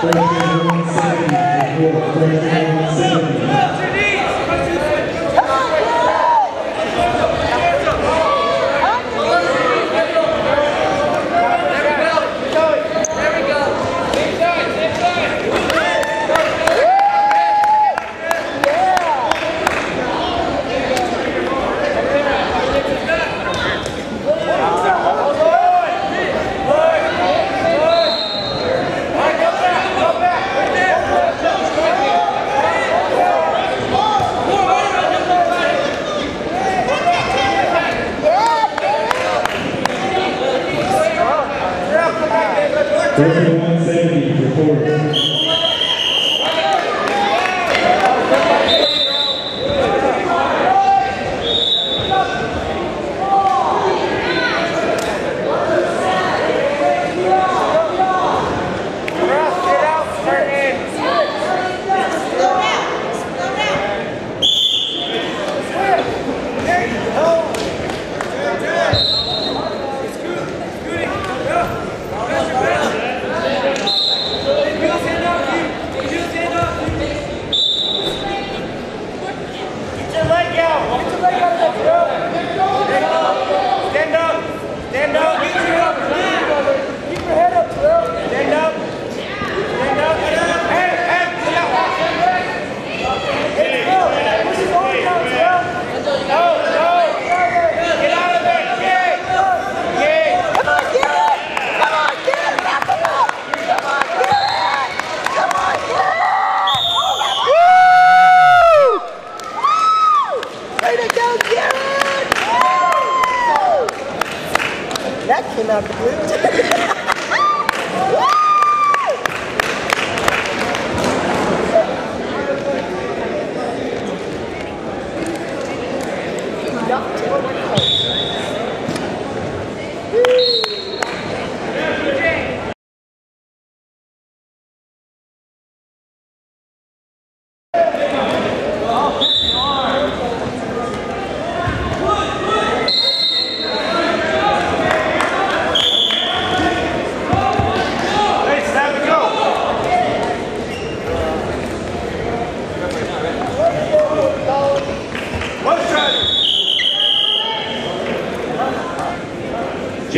Break down seven, break down seven. There you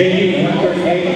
go. Grab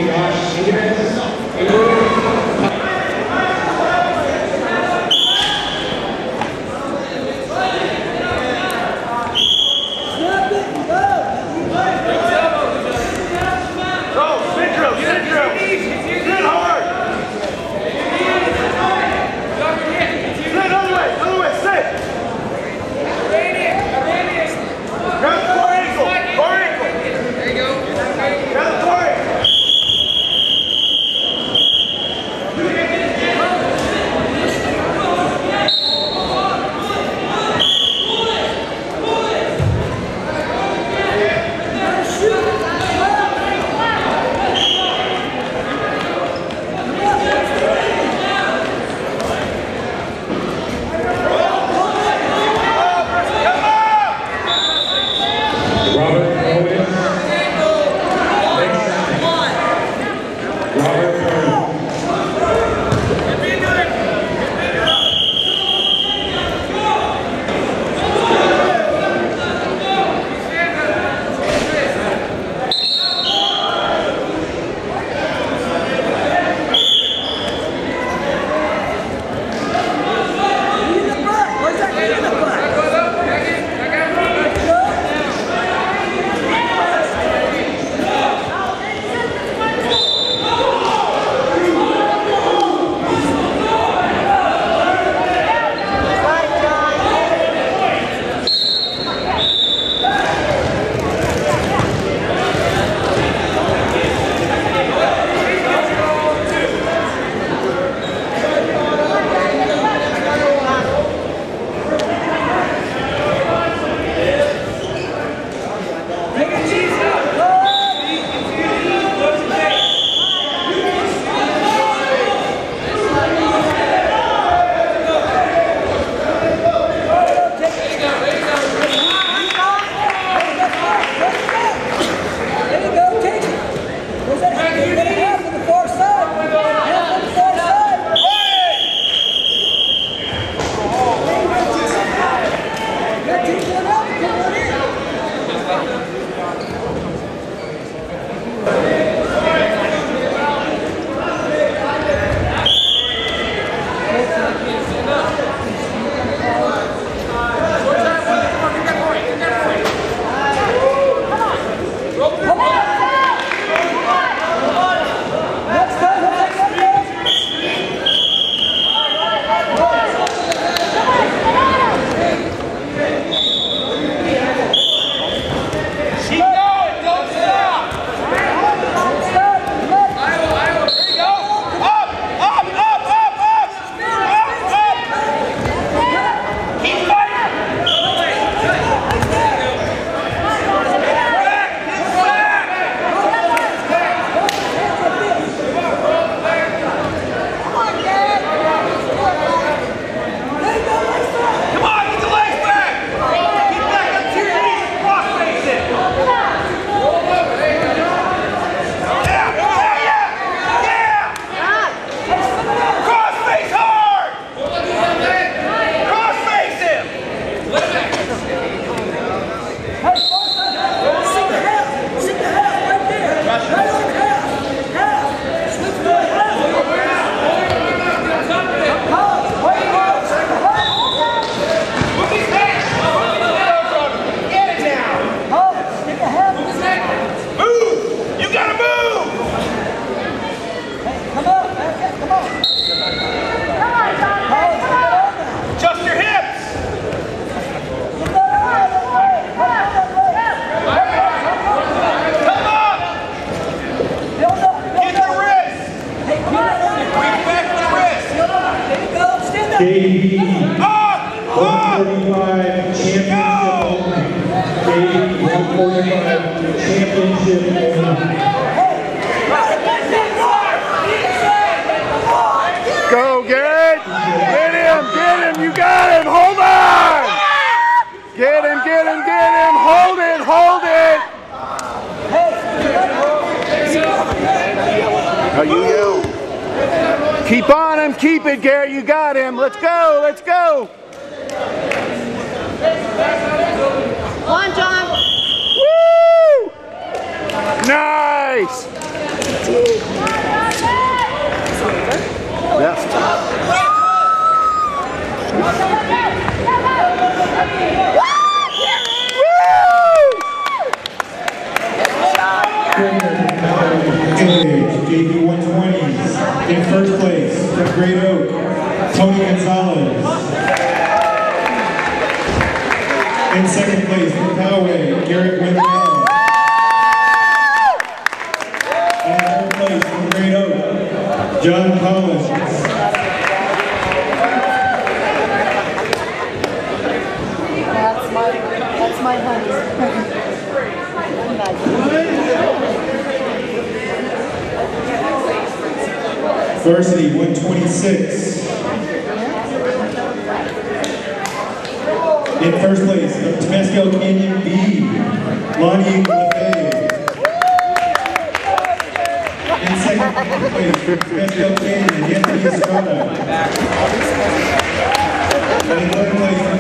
JV 145 championship only. JV 145 championship. Go, Garrett! Get him! Get him! You got him! Hold on! Get him! Get him! Get him! Hold it! Hold it! You you. Keep on him! Keep it, Garrett! You got him! Let's go! Let's go! Come on, John. Woo! Nice! Yes. JV 120s. In first place from Great Oak, Tony Gonzalez. In second place from Poway, Garrett Wendell. And in third place from Great Oak, John Collins. That's my, that's my honey. Varsity 126. In first place from Temescal Canyon B, Lonnie LeFay. In second place from Temescal Canyon, Anthony Estrada. In third place